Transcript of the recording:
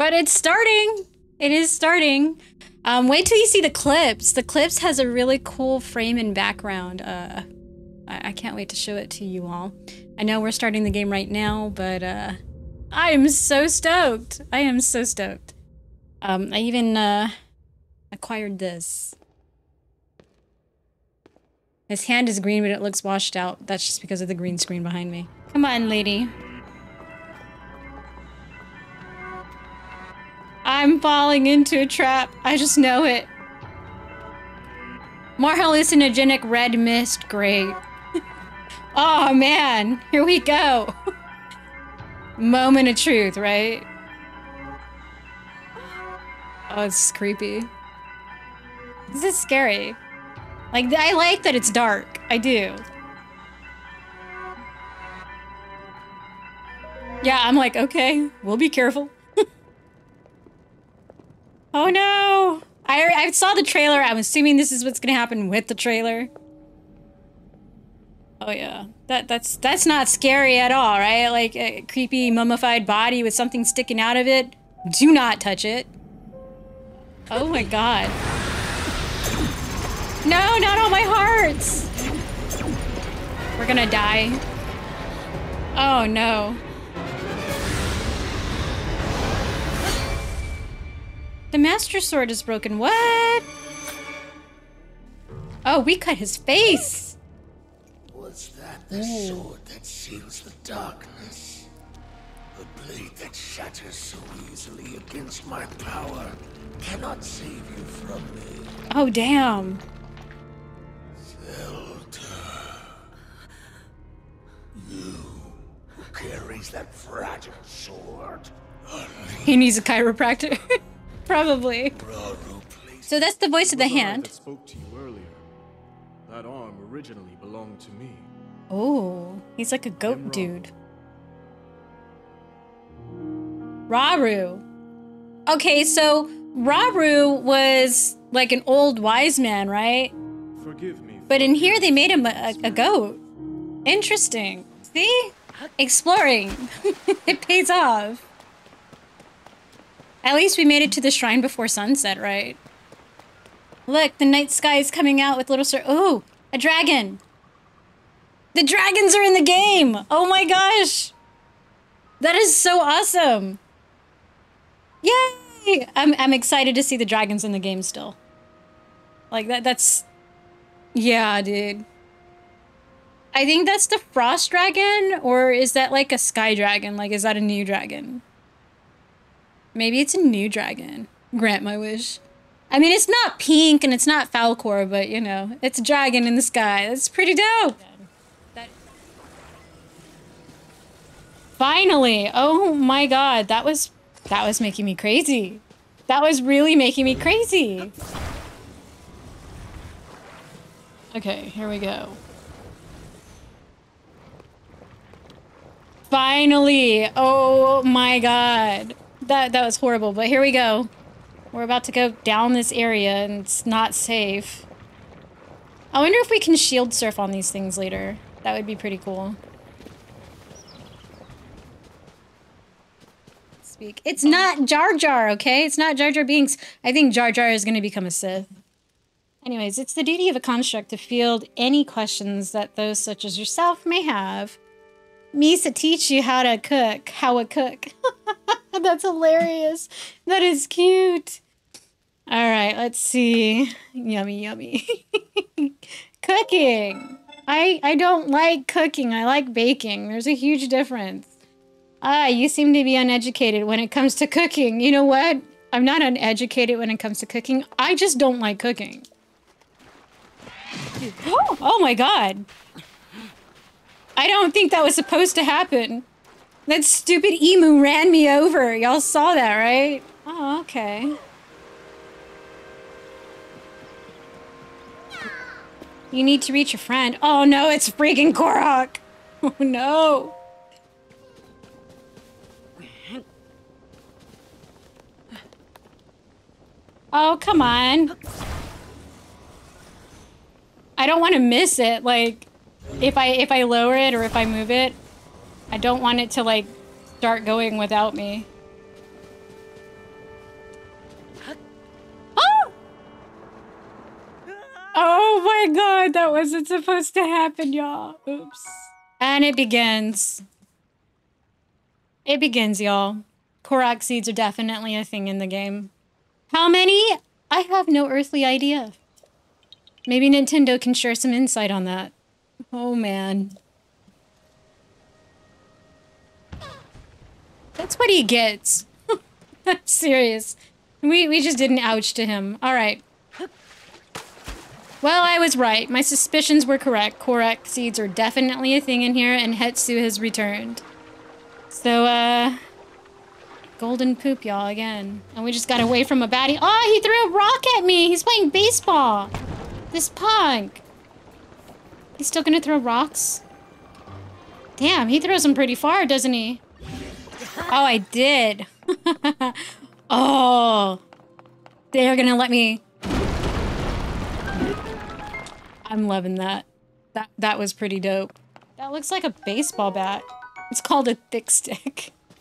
But it's starting. It is starting. Um, wait till you see the clips. The clips has a really cool frame and background. Uh, I, I can't wait to show it to you all. I know we're starting the game right now, but uh, I am so stoked. I am so stoked. Um, I even uh, acquired this. His hand is green, but it looks washed out. That's just because of the green screen behind me. Come on, lady. I'm falling into a trap. I just know it. More hallucinogenic red mist. Great. oh, man. Here we go. Moment of truth, right? Oh, it's creepy. This is scary. Like, I like that it's dark. I do. Yeah, I'm like, okay, we'll be careful. Oh no! I, I saw the trailer. I'm assuming this is what's gonna happen with the trailer. Oh yeah, that that's that's not scary at all, right? Like a creepy mummified body with something sticking out of it. Do not touch it. Oh my god. No, not all my hearts! We're gonna die. Oh no. The Master Sword is broken. What? Oh, we cut his face! Was that the Ooh. sword that seals the darkness? The blade that shatters so easily against my power cannot save you from me. Oh, damn. You who carries that fragile sword. He needs a chiropractor. Probably. So that's the voice of the hand. That spoke to you earlier. That arm originally belonged to me. Oh, he's like a goat dude. Rauru. Okay, so Rauru was like an old wise man, right? Forgive me. But in here they made him a, a goat. Interesting. See? Exploring. it pays off. At least we made it to the shrine before sunset, right? Look, the night sky is coming out with little sir. Oh, a dragon. The dragons are in the game. Oh my gosh. That is so awesome. Yay! I'm, I'm excited to see the dragons in the game still. Like that, that's, yeah, dude. I think that's the frost dragon, or is that like a sky dragon? Like, is that a new dragon? Maybe it's a new dragon. Grant my wish. I mean, it's not pink and it's not Falkor, but you know, it's a dragon in the sky. That's pretty dope. Finally! Oh my god, that was that was making me crazy. That was really making me crazy. Okay, here we go. Finally! Oh my god. That, that was horrible, but here we go. We're about to go down this area and it's not safe. I wonder if we can shield surf on these things later. That would be pretty cool. Speak. It's not Jar Jar, okay? It's not Jar Jar Binks. I think Jar Jar is going to become a Sith. Anyways, it's the duty of a construct to field any questions that those such as yourself may have Misa teach you how to cook, how to cook. That's hilarious. That is cute. All right, let's see. Yummy, yummy. cooking. I I don't like cooking. I like baking. There's a huge difference. Ah, you seem to be uneducated when it comes to cooking. You know what? I'm not uneducated when it comes to cooking. I just don't like cooking. Oh, oh my god. I don't think that was supposed to happen. That stupid emu ran me over. Y'all saw that, right? Oh, okay. You need to reach a friend. Oh no, it's freaking Korok! Oh no! Oh, come on. I don't want to miss it, like if I if I lower it or if I move it, I don't want it to like start going without me. Oh! Oh my god, that wasn't supposed to happen, y'all. Oops. And it begins. It begins, y'all. Korok seeds are definitely a thing in the game. How many? I have no earthly idea. Maybe Nintendo can share some insight on that. Oh man. That's what he gets. Serious. We we just did an ouch to him. All right. Well, I was right. My suspicions were correct. Korok seeds are definitely a thing in here, and Hetsu has returned. So, uh... Golden poop, y'all, again. And we just got away from a baddie. Oh, he threw a rock at me! He's playing baseball! This punk! He's still gonna throw rocks? Damn, he throws them pretty far, doesn't he? Oh, I did. oh. They're gonna let me... I'm loving that. That that was pretty dope. That looks like a baseball bat. It's called a thick stick.